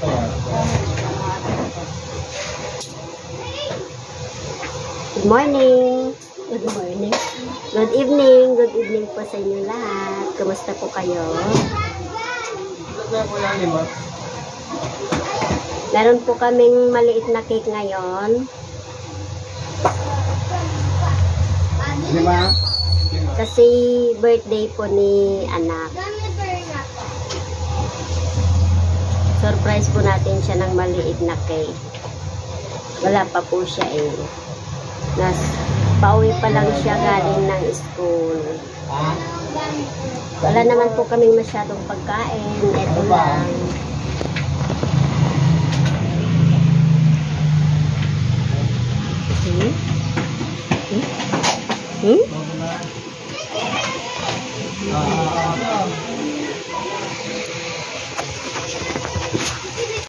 Good morning. Good morning. Good evening. Good evening po sa inyo lahat. Kumusta po kayo? Meron po kaming maliit na cake ngayon. Kasi birthday po ni anak surprise po natin siya ng maliit na cake. Wala pa po siya eh. Nas, pauwi pa lang siya galing ng school. Wala naman po kaming masyadong pagkain. Ito ano lang. Hmm? Hmm? Hmm? Ah.